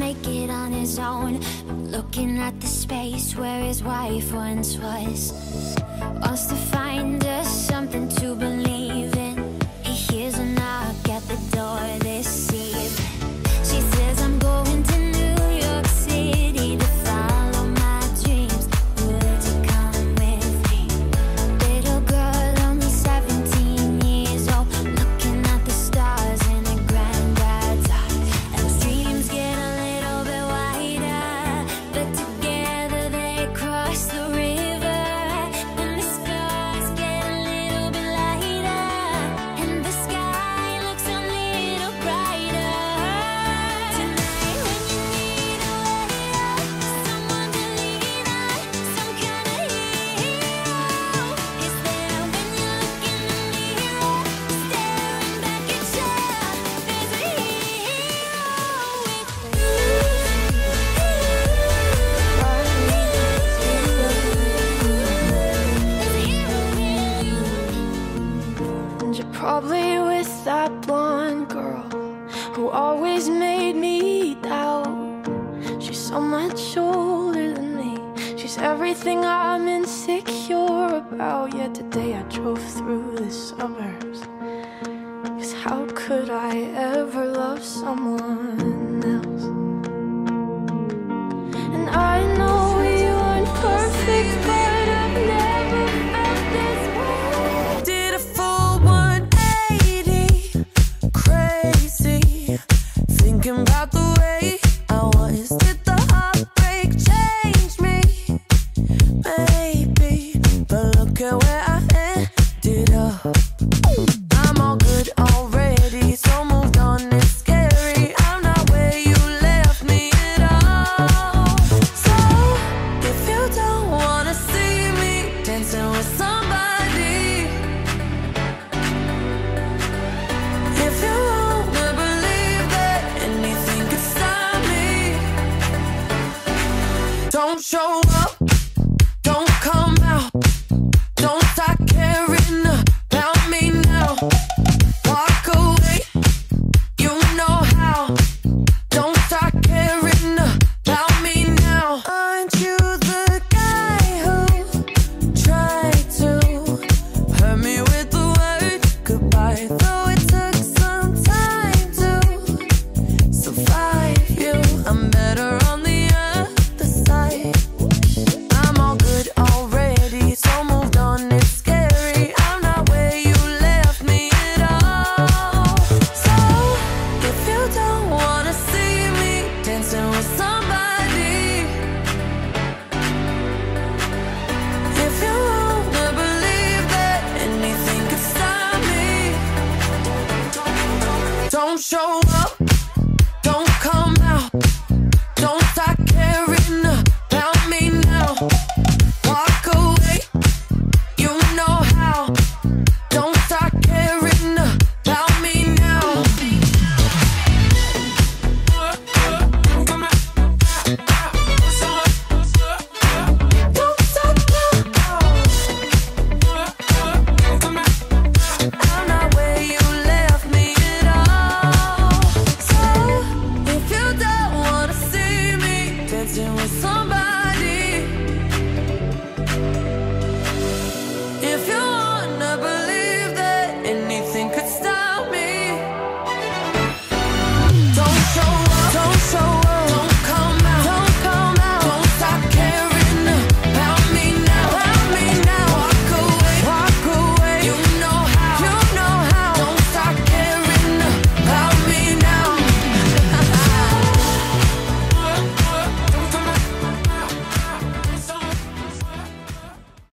make it on his own. Looking at the space where his wife once was. Wants to find us something to believe in. He hears a knock. so much older than me. She's everything I'm insecure about. Yet today I drove through the suburbs. Cause how could I ever love someone? Show up. show.